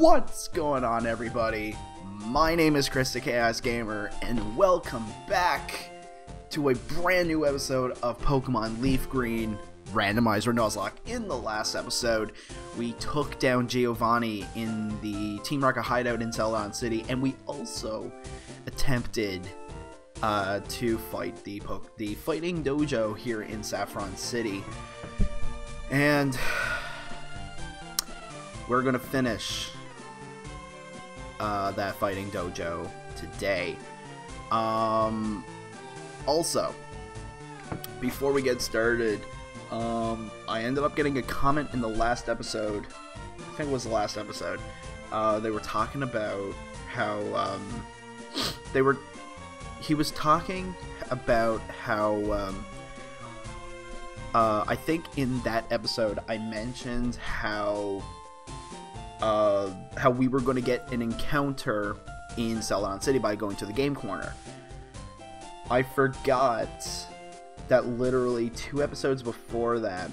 What's going on, everybody? My name is Chris the Chaos Gamer, and welcome back to a brand new episode of Pokemon Leaf Green Randomizer Nuzlocke. In the last episode, we took down Giovanni in the Team Rocket hideout in Celadon City, and we also attempted uh, to fight the the Fighting Dojo here in Saffron City. And we're gonna finish uh, that fighting dojo today. Um, also, before we get started, um, I ended up getting a comment in the last episode. I think it was the last episode. Uh, they were talking about how um, they were. He was talking about how. Um, uh, I think in that episode I mentioned how uh, how we were going to get an encounter in Celadon City by going to the game corner. I forgot that literally two episodes before that,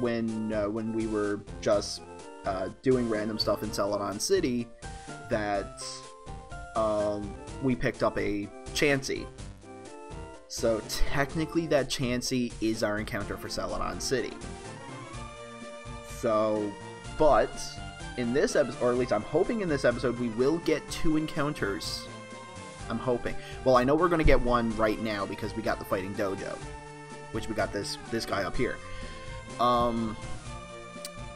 when uh, when we were just uh, doing random stuff in Celadon City, that um, we picked up a Chansey. So technically, that Chansey is our encounter for Celadon City. So, but in this episode, or at least I'm hoping in this episode, we will get two encounters. I'm hoping. Well, I know we're going to get one right now because we got the Fighting Dojo, which we got this this guy up here. Um,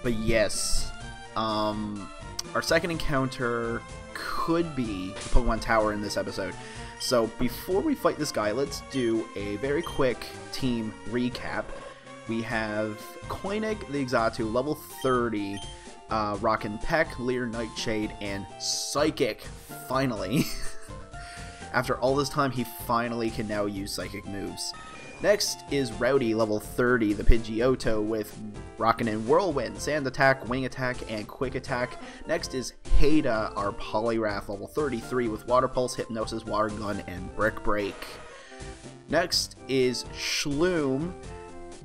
but yes, um, our second encounter could be the Pokemon Tower in this episode. So before we fight this guy, let's do a very quick team recap. We have Koenig the Xatu, level 30, uh, Rockin' Peck, Leer Nightshade, and Psychic, finally. After all this time, he finally can now use Psychic moves. Next is Rowdy, level 30, the Pidgeotto with Rockin' and Whirlwind, Sand Attack, Wing Attack, and Quick Attack. Next is Haida, our Poliwrath, level 33 with Water Pulse, Hypnosis, Water Gun, and Brick Break. Next is Schloom,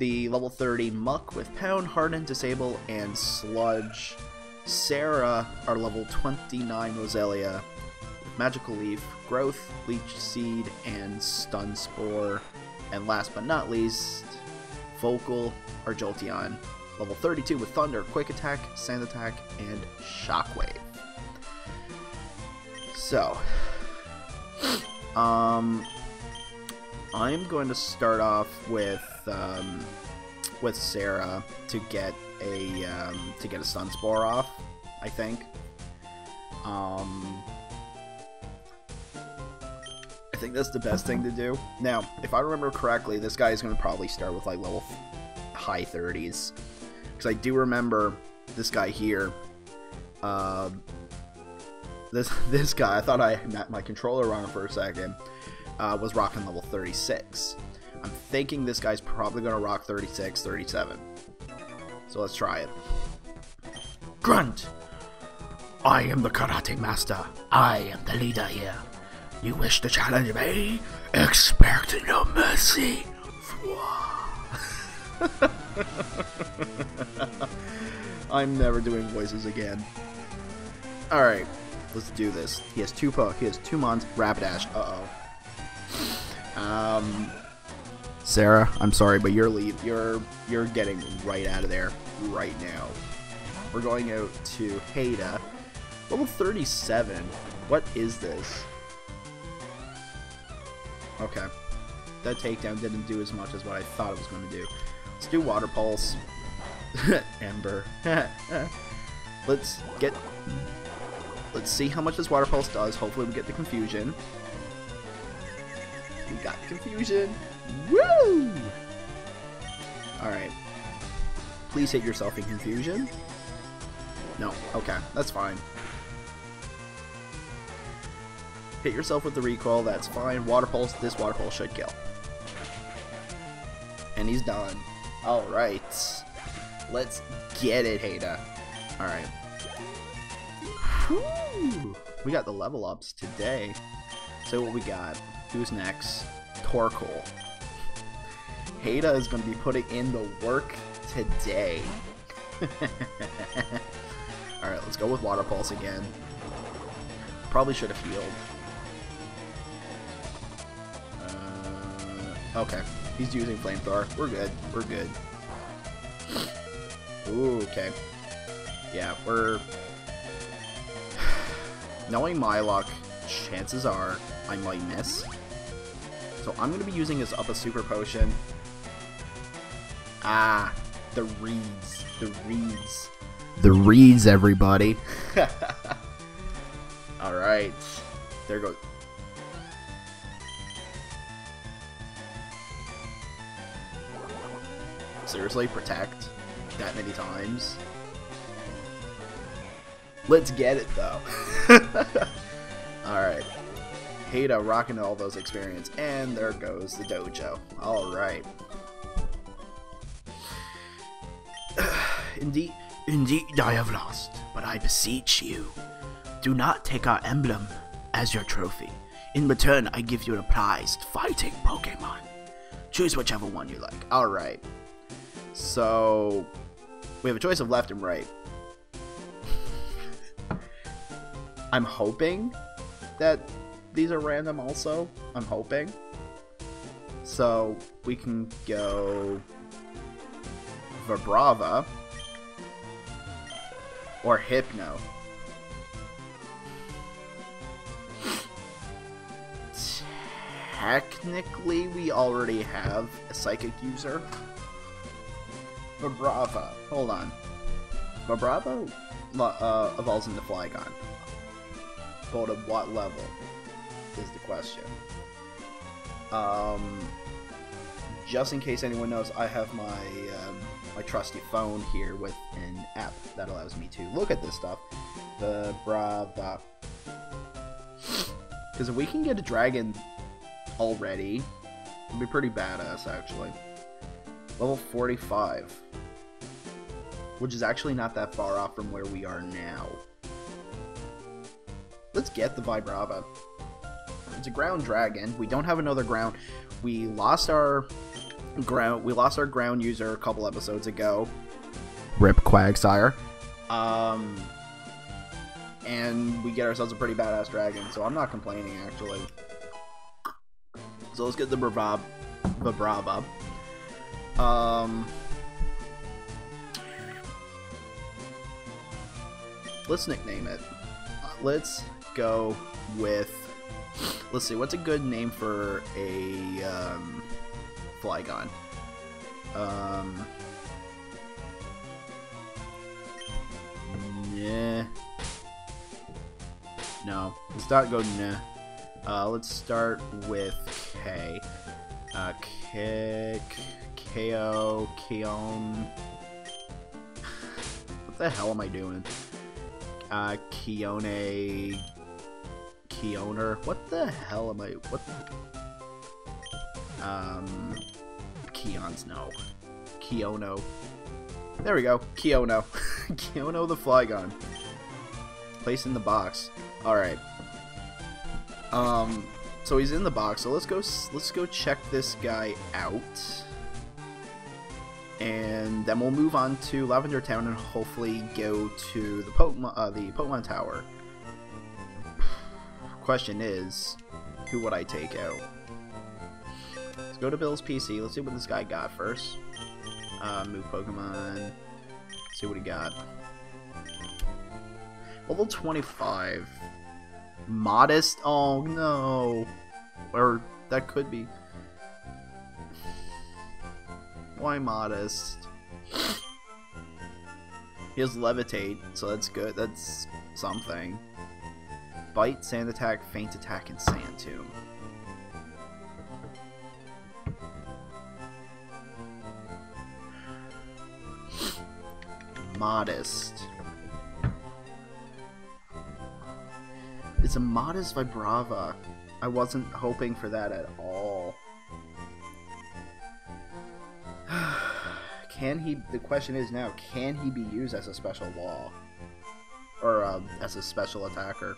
the level 30 Muk with Pound, Harden, Disable, and Sludge. Sarah, our level 29 Roselia Magical Leaf, Growth, Leech Seed, and Stun Spore. And last but not least, Vocal, our Jolteon, level 32 with Thunder, Quick Attack, Sand Attack, and Shockwave. So, um, I'm going to start off with um, with Sarah to get a um, to get a Stun Spore off. I think. Um, I think that's the best thing to do. Now, if I remember correctly, this guy is going to probably start with like level high 30s. Because I do remember this guy here. Uh, this this guy, I thought I met my controller wrong for a second, uh, was rocking level 36. I'm thinking this guy's probably going to rock 36, 37. So let's try it. Grunt! I am the karate master. I am the leader here. You wish to challenge me? Expect no mercy. I'm never doing voices again. Alright, let's do this. He has two po he has two mons, Rapidash. Uh oh. Um Sarah, I'm sorry, but you're leave you're you're getting right out of there right now. We're going out to Haida. Level 37. What is this? Okay. That takedown didn't do as much as what I thought it was going to do. Let's do Water Pulse. Ember. let's get... Let's see how much this Water Pulse does. Hopefully we get the Confusion. We got Confusion. Woo! Alright. Please hit yourself in Confusion. No. Okay. That's fine. Hit yourself with the recoil, that's fine. Water Pulse, this Water Pulse should kill. And he's done. Alright. Let's get it, Haida. Alright. We got the level ups today. So what we got? Who's next? Torkoal. Haida is going to be putting in the work today. Alright, let's go with Water Pulse again. Probably should have healed. Uh, okay. He's using Flamethrower. We're good. We're good. Ooh, okay. Yeah, we're... Knowing my luck, chances are I might miss. So I'm going to be using this up a super potion. Ah, the reeds. The reeds. The reeds, everybody. Alright. There goes. Seriously, protect that many times? Let's get it, though. Alright. Hada rocking all those experience. And there goes the dojo. Alright. Indeed, indeed I have lost, but I beseech you, do not take our emblem as your trophy. In return, I give you a prized fighting Pokemon. Choose whichever one you like. Alright. So, we have a choice of left and right. I'm hoping that these are random also. I'm hoping. So, we can go Vibrava or Hypno. Technically, we already have a Psychic user. Vibrava. Hold on. Vibrava uh, evolves into Flygon. But at what level is the question. Um, just in case anyone knows, I have my um, my trusty phone here with an app that allows me to look at this stuff. The Brava. Because if we can get a dragon already, it'd be pretty badass actually. Level 45. Which is actually not that far off from where we are now. Let's get the Vibrava. It's a ground dragon. We don't have another ground. We lost our ground. We lost our ground user a couple episodes ago. Rip Quagsire. Um, and we get ourselves a pretty badass dragon. So I'm not complaining actually. So let's get the Brava. Vibrava. Um. Let's nickname it. Let's go with. Let's see, what's a good name for a um, Flygon? Um. Nah. No, let's not go nah. Uh, let's start with K. Uh, K. KO. Keon. what the hell am I doing? Uh, Keone. Keoner. What the hell am I? What? Um, Keons, no. Keono. There we go. Keono. Keono the Flygon. Place in the box. Alright. Um, so he's in the box, so let's go let's go check this guy out. And then we'll move on to Lavender Town and hopefully go to the Pokemon, uh, the Pokemon Tower. Question is, who would I take out? Let's go to Bill's PC. Let's see what this guy got first. Uh, move Pokemon. see what he got. Level 25. Modest? Oh no. Or that could be. Why modest? He has levitate, so that's good. That's something. Bite, sand attack, faint attack, and sand tomb. Modest. It's a modest Vibrava. I wasn't hoping for that at all. can he, the question is now, can he be used as a special law? Or uh, as a special attacker?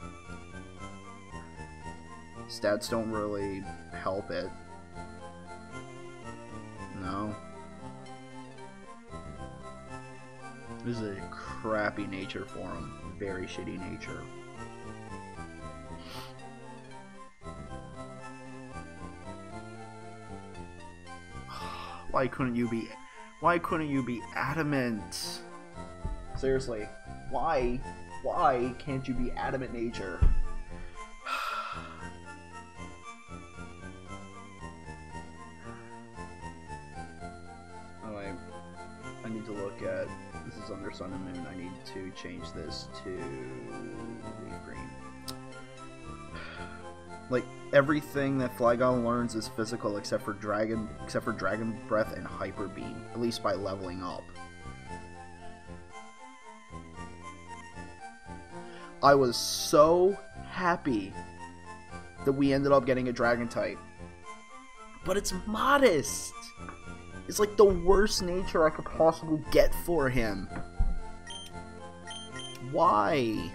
Stats don't really help it. No. This is a crappy nature for him. Very shitty nature. Why couldn't you be why couldn't you be adamant? Seriously, why why can't you be adamant nature? Sun and Moon. I need to change this to green. Like everything that Flygon learns is physical except for Dragon except for Dragon Breath and Hyper Beam, at least by leveling up. I was so happy that we ended up getting a Dragon type. But it's modest. It's like the worst nature I could possibly get for him. Why?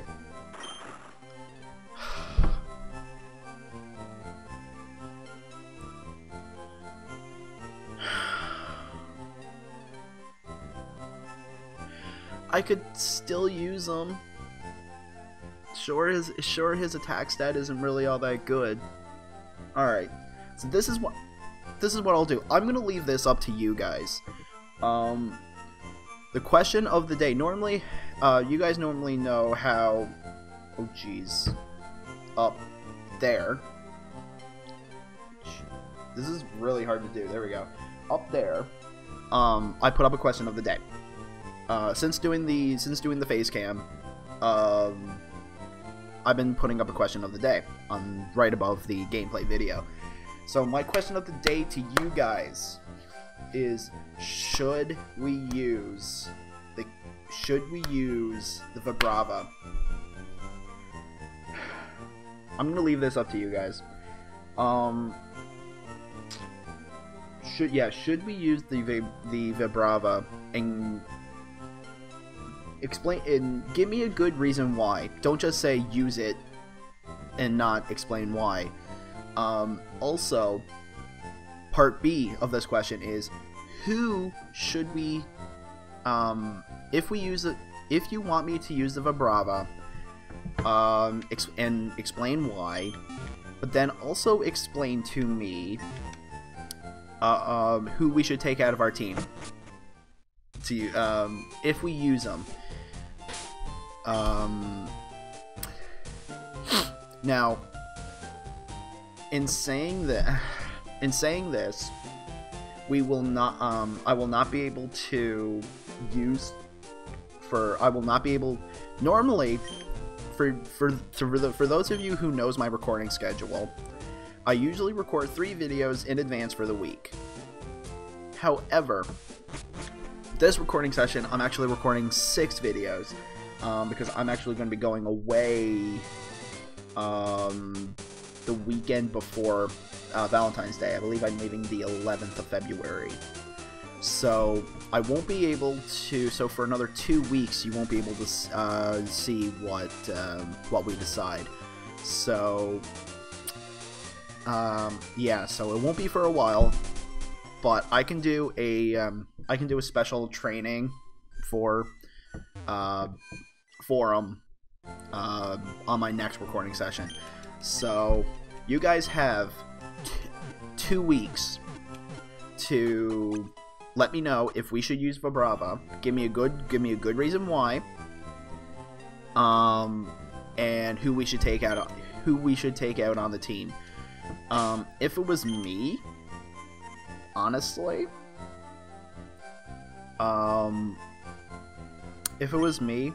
I could still use him. Sure, his sure his attack stat isn't really all that good. All right, so this is what this is what I'll do. I'm gonna leave this up to you guys. Um, the question of the day. Normally, uh, you guys normally know how. Oh, jeez. Up there. This is really hard to do. There we go. Up there. Um, I put up a question of the day. Uh, since doing the since doing the face cam, um, I've been putting up a question of the day on right above the gameplay video. So my question of the day to you guys is: Should we use the should we use the Vibrava? I'm gonna leave this up to you guys. Um, should yeah, should we use the the Vibrava and explain and give me a good reason why. Don't just say use it and not explain why. Um, also, part B of this question is who should we um, if we use it if you want me to use the Vibrava um, ex and explain why, but then also explain to me uh, um, who we should take out of our team to um, if we use them. Um, now, in saying that, in saying this, we will not. Um, I will not be able to use for. I will not be able. Normally, for for for, the, for those of you who knows my recording schedule, I usually record three videos in advance for the week. However, this recording session, I'm actually recording six videos um, because I'm actually going to be going away um, the weekend before uh, Valentine's Day. I believe I'm leaving the 11th of February. So I won't be able to. So for another two weeks, you won't be able to uh, see what um, what we decide. So um, yeah, so it won't be for a while, but I can do a um, I can do a special training for uh, forum uh, on my next recording session. So you guys have two weeks to let me know if we should use Vibrava. Give me a good give me a good reason why. Um, and who we should take out who we should take out on the team. Um, if it was me, honestly, um, if it was me,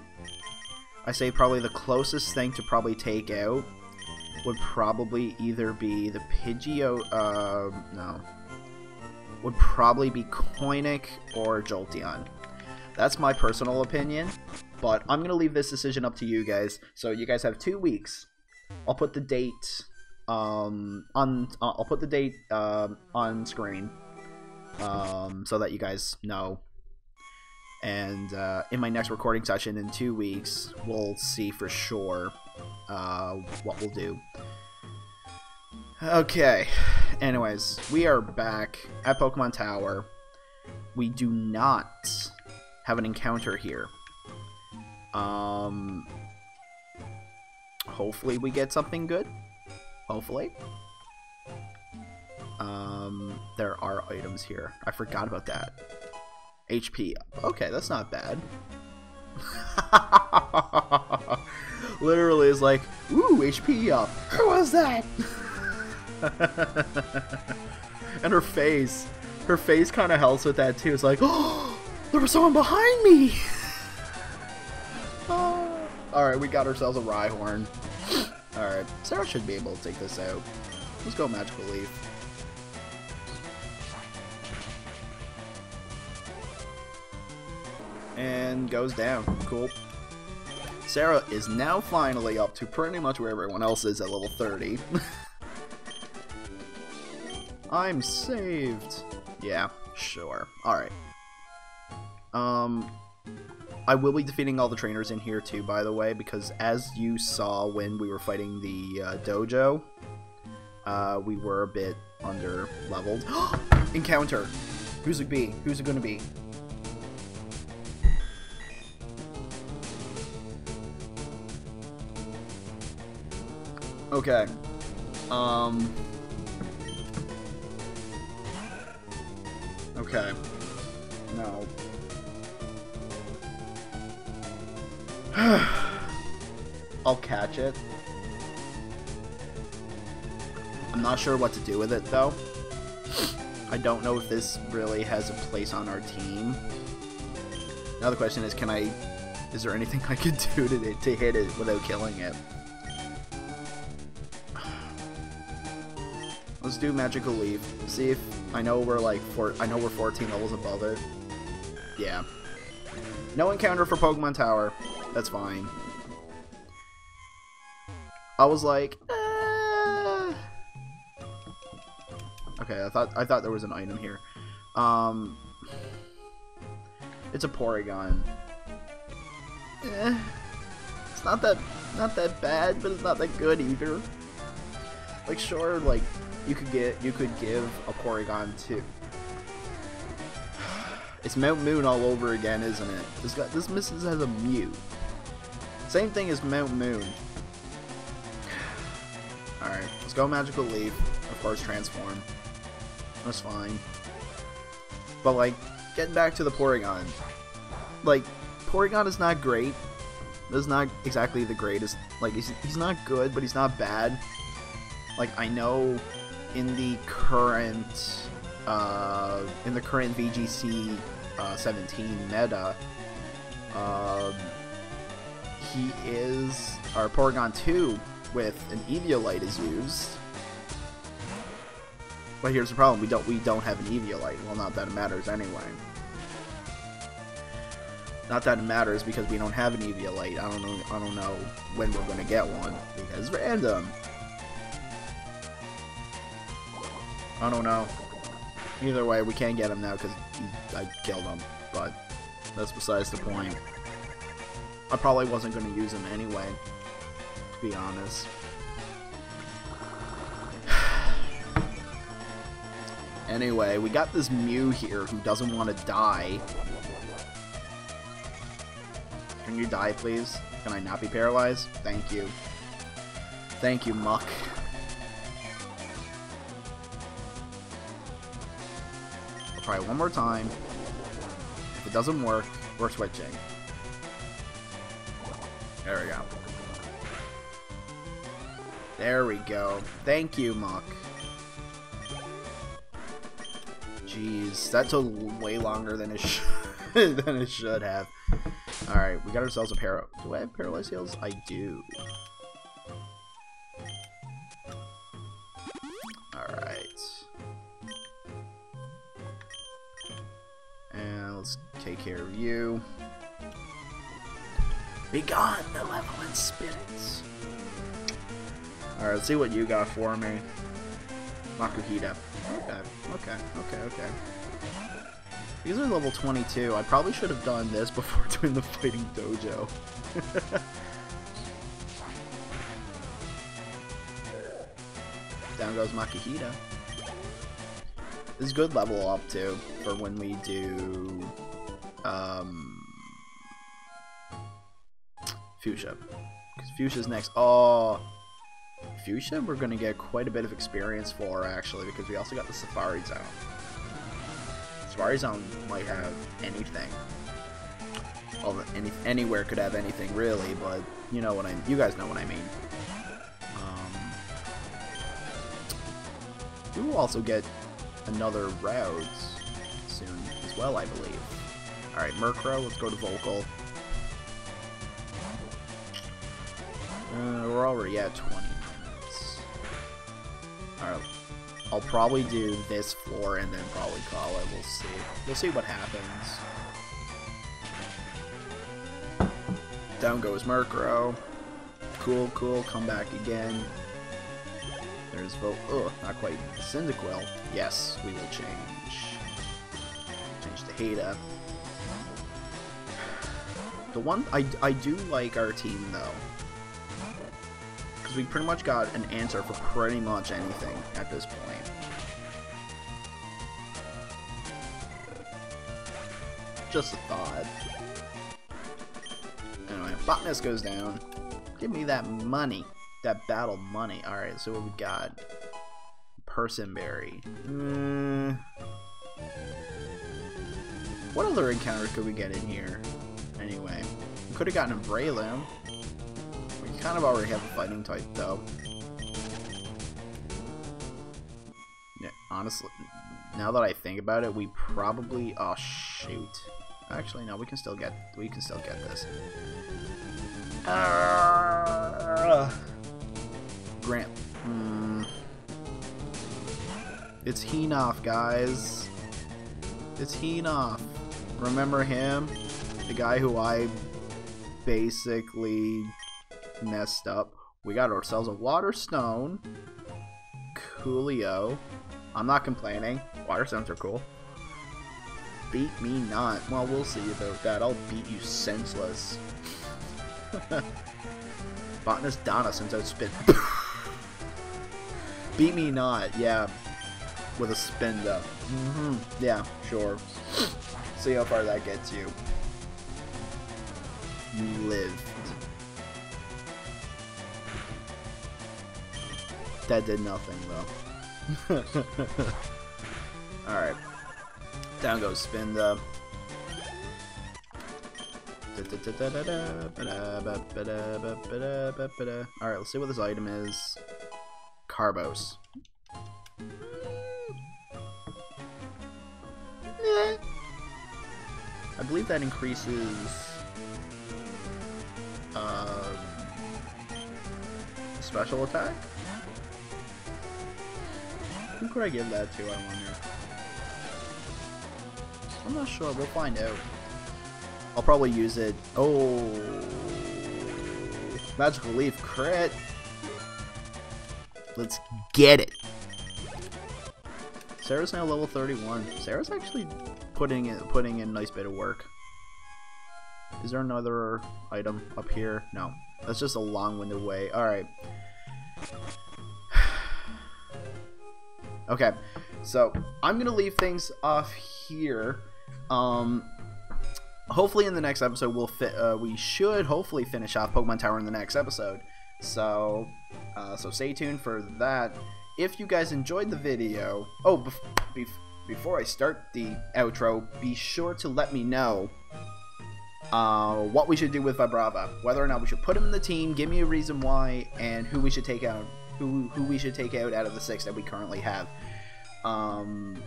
I say probably the closest thing to probably take out would probably either be the Pidgeo, uh, no, would probably be Koinic or Jolteon. That's my personal opinion, but I'm going to leave this decision up to you guys. So you guys have two weeks. I'll put the date um, on, uh, I'll put the date uh, on screen um, so that you guys know and uh, in my next recording session in two weeks, we'll see for sure uh, what we'll do. Okay, anyways, we are back at Pokemon Tower. We do not have an encounter here. Um, hopefully we get something good. Hopefully. Um, there are items here. I forgot about that. HP. Okay, that's not bad. Literally is like, ooh, HP up. Uh, who was that? and her face. Her face kind of helps with that too. It's like, oh, there was someone behind me. Ah. oh. Alright, we got ourselves a Rhyhorn. Alright, Sarah should be able to take this out. Let's go Magical Leaf. And goes down. Cool. Sarah is now finally up to pretty much where everyone else is at level 30. I'm saved. Yeah, sure. Alright. Um, I will be defeating all the trainers in here too, by the way, because as you saw when we were fighting the uh, dojo, uh, we were a bit under leveled. Encounter! Who's it be? Who's it gonna be? Okay. Um. Okay. No. I'll catch it. I'm not sure what to do with it, though. I don't know if this really has a place on our team. Now the question is, can I... Is there anything I could do to, to hit it without killing it? Let's do Magical Leaf. See if... I know we're like... Four, I know we're 14 levels above it. Yeah. No encounter for Pokemon Tower. That's fine. I was like, eh. okay. I thought I thought there was an item here. Um, it's a Porygon. Eh. It's not that not that bad, but it's not that good either. Like, sure, like you could get you could give a Porygon to it's Mount Moon all over again, isn't it? This guy, this misses has a Mew. Same thing as Mount Moon. Alright, let's go Magical Leaf. Of course, Transform. That's fine. But, like, getting back to the Porygon. Like, Porygon is not great. Is not exactly the greatest. Like, he's, he's not good, but he's not bad. Like, I know in the current uh, in the current VGC uh, 17 meta, um, he is our Porygon 2 with an Eviolite is used. But here's the problem: we don't we don't have an Eviolite. Well, not that it matters anyway. Not that it matters because we don't have an Eviolite. I don't know. I don't know when we're gonna get one because random. I don't know. Either way, we can't get him now because I killed him, but that's besides the point. I probably wasn't going to use him anyway, to be honest. anyway, we got this Mew here who doesn't want to die. Can you die, please? Can I not be paralyzed? Thank you. Thank you, Muk. Try one more time. If it doesn't work, we're switching. There we go. There we go. Thank you, Muk. Jeez, that took way longer than it should than it should have. All right, we got ourselves a pair. Do I have paralyzed heals? I do. Care of you. Begone, malevolent spirits. Alright, let's see what you got for me. Makuhita. Okay, okay, okay, okay. These are level 22. I probably should have done this before doing the Fighting Dojo. Down goes Makuhita. This is good level up too for when we do um, Fuchsia. Because Fuchsia's next. Oh, Fuchsia we're going to get quite a bit of experience for, actually, because we also got the Safari Zone. Safari Zone might have anything. Well, any, anywhere could have anything, really, but you know what I You guys know what I mean. Um, we will also get another route soon as well, I believe. Alright, Murkrow, let's go to Vocal. Uh, we're already at 20 minutes. Alright, I'll probably do this floor and then probably call it. We'll see. We'll see what happens. Down goes Murkrow. Cool, cool, come back again. There's Vote. Ugh, not quite. Cyndaquil. Yes, we will change. Change to Hada. The one I, I do like our team though, because we pretty much got an answer for pretty much anything at this point. Just a thought. Anyway, Botanist goes down. Give me that money. That battle money. Alright, so what we got? Persim Berry. Mm. What other encounter could we get in here? Anyway, we could have gotten a Breloom. We kind of already have a fighting type, though. Yeah, honestly, now that I think about it, we probably... Oh, shoot. Actually, no, we can still get... We can still get this. Uh, Grant. Hmm. It's Hinoff, guys. It's Hinoff. Remember him? The guy who I basically messed up. We got ourselves a Water Stone. Coolio. I'm not complaining. Water Stones are cool. Beat me not. Well, we'll see about that. I'll beat you senseless. Botanist Donna sends out spin. Beat me not, yeah. With a spin though. Mm -hmm. Yeah, sure. See how far that gets you. Lived. That did nothing though. Alright. Down goes Spinda. Alright, let's see what this item is. Carbos. Eh. I believe that increases special attack? Who could I give that to, I wonder? I'm not sure, we'll find out. I'll probably use it. Oh, Magical Leaf crit. Let's get it. Sarah's now level 31. Sarah's actually putting in, putting in a nice bit of work. Is there another item up here? No. That's just a long-winded way. Alright. okay. So, I'm going to leave things off here. Um, hopefully in the next episode we'll fit uh, we should hopefully finish off pokemon tower in the next episode so uh, so stay tuned for that if you guys enjoyed the video oh bef bef before i start the outro be sure to let me know uh, what we should do with Vibrava, whether or not we should put him in the team, give me a reason why, and who we should take out, who who we should take out out of the six that we currently have. Um,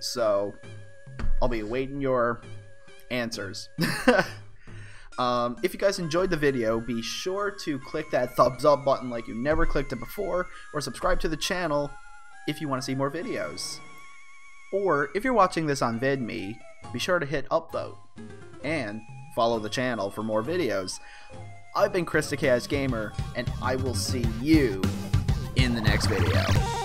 so I'll be awaiting your answers. um, if you guys enjoyed the video, be sure to click that thumbs up button like you never clicked it before, or subscribe to the channel if you want to see more videos. Or, if you're watching this on VidMe, be sure to hit upvote, and follow the channel for more videos. I've been Chris Gamer, and I will see you in the next video.